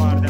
vardı.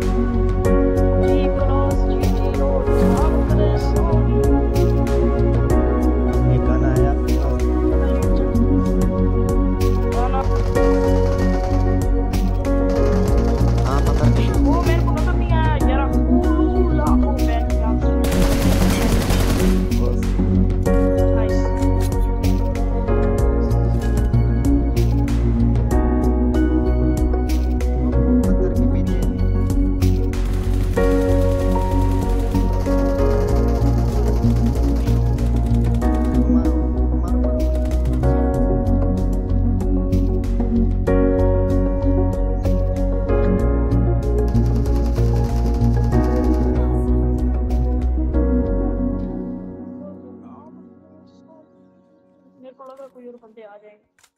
को लगा कोई और बंदे आ जाएँगे।